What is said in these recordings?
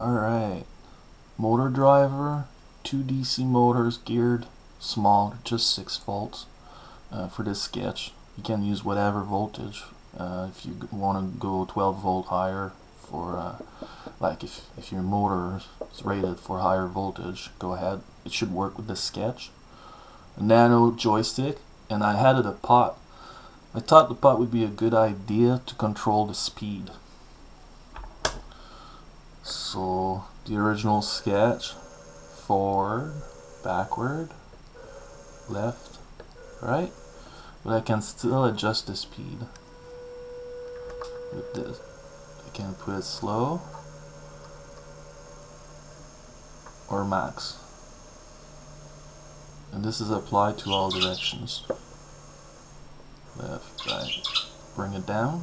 Alright, motor driver, two DC motors geared small, just 6 volts uh, for this sketch. You can use whatever voltage uh, if you want to go 12 volt higher for uh, like if, if your motor is rated for higher voltage go ahead. It should work with this sketch. A nano joystick and I had it a pot. I thought the pot would be a good idea to control the speed so the original sketch forward backward left right. But I can still adjust the speed. With this. I can put it slow. Or max. And this is applied to all directions. Left right. Bring it down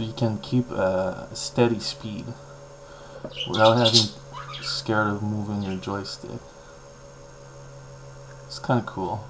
so you can keep a steady speed without having scared of moving your joystick. It's kind of cool